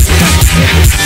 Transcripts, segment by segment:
Let's go.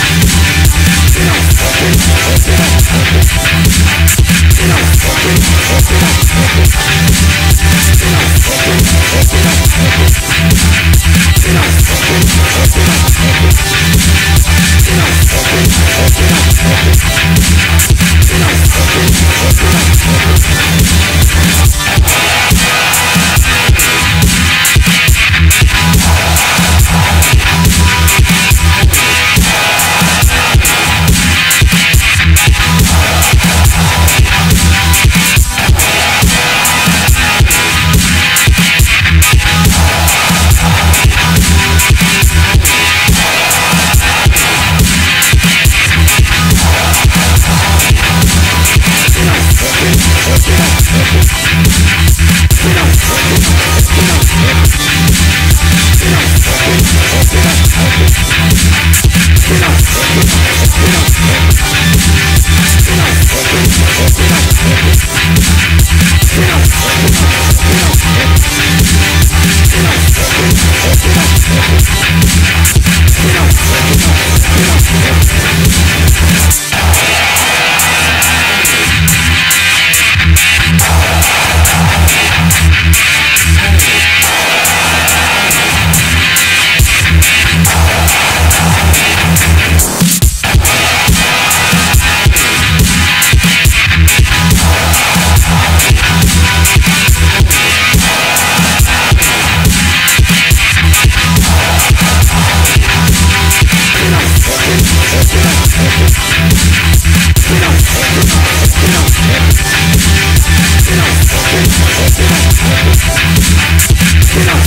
Get up!